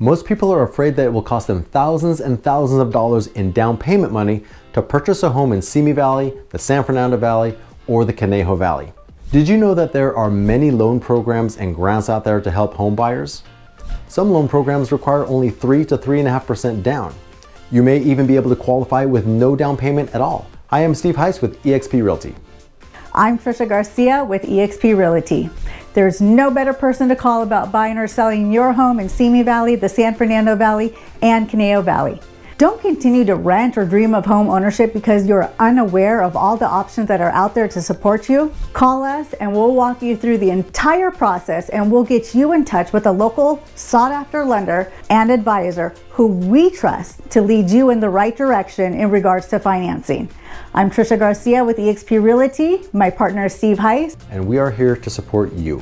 Most people are afraid that it will cost them thousands and thousands of dollars in down payment money to purchase a home in Simi Valley, the San Fernando Valley, or the Conejo Valley. Did you know that there are many loan programs and grants out there to help home buyers? Some loan programs require only 3 to 3.5% down. You may even be able to qualify with no down payment at all. Hi, I'm Steve Hise with eXp Realty. I'm Tricia Garcia with eXp Realty. There's no better person to call about buying or selling your home in Simi Valley, the San Fernando Valley, and Conejo Valley. Don't continue to rent or dream of home ownership because you're unaware of all the options that are out there to support you. Call us and we'll walk you through the entire process and we'll get you in touch with a local sought after lender and advisor who we trust to lead you in the right direction in regards to financing. I'm Tricia Garcia with eXp Realty. My partner Steve Hise. And we are here to support you.